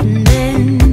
and then